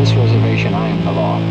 this reservation, I am the law.